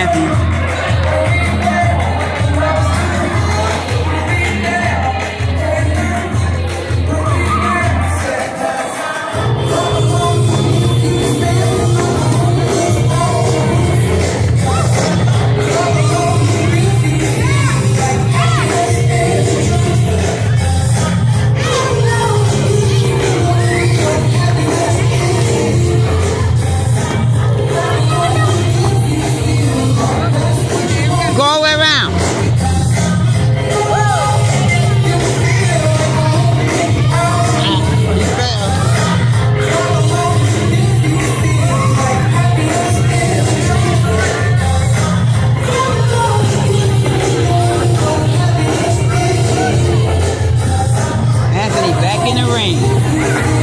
Andy. Back in the ring.